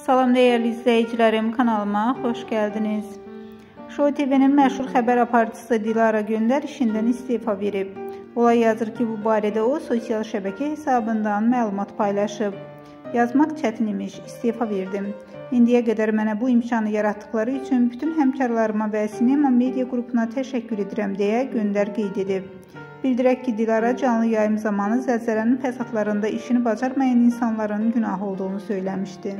Salam dəyərli izləyicilərim, kanalıma xoş gəldiniz. Show TV-nin məşhur xəbər aparıcısı Dilara Göndər işindən istefa verib. Olay yazır ki, bu barədə o sosial şəbəkə hesabından məlumat paylaşıb. Yazmaq çətin imiş, istefa verdim. İndiyə qədər mənə bu imkanı yaratdıkları üçün bütün həmkarlarıma və Sinema Media qrupuna təşəkkür edirəm deyə Göndər qeyd edib. Bildirək ki, Dilara canlı yayım zamanı zəlzələnin fəsadlarında işini bacarmayan insanların günahı olduğunu söyləmişdi.